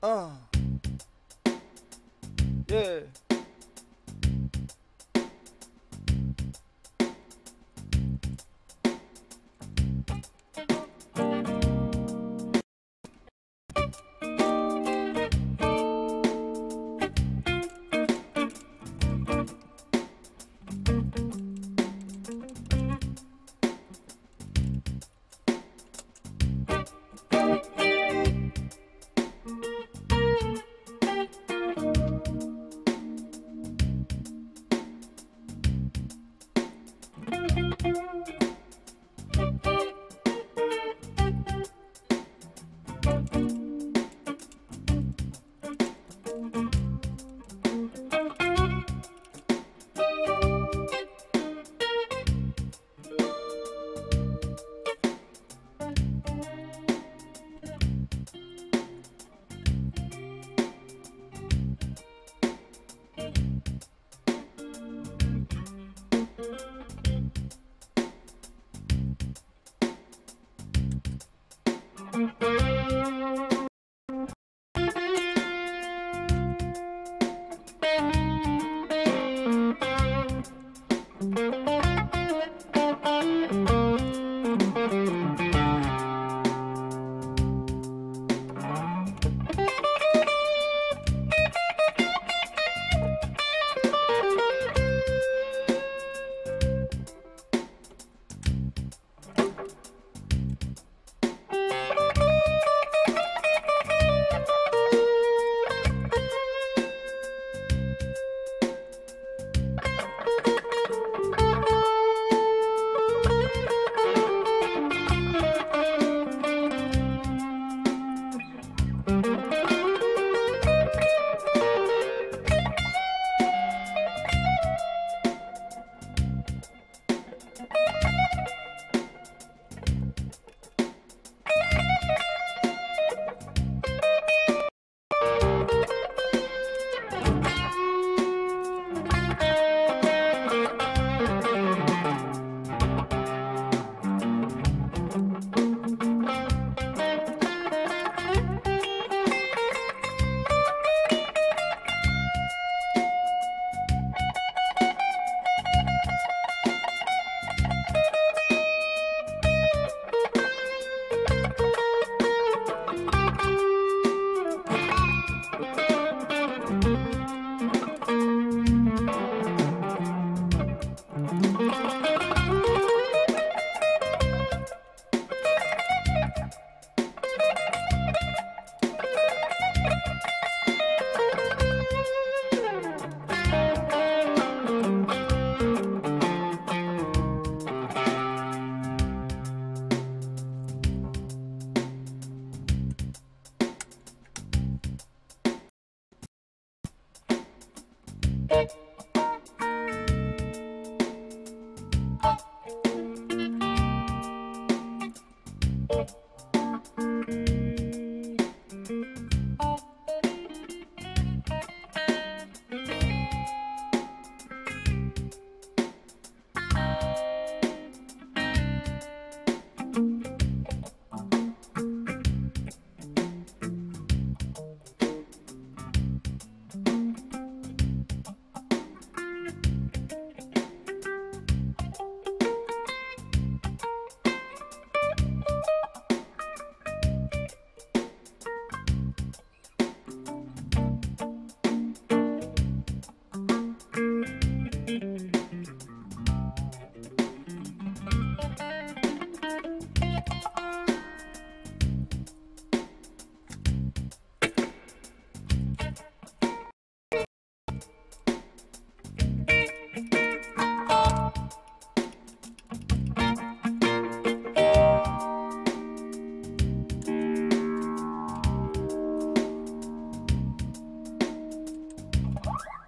Uh. Yeah. you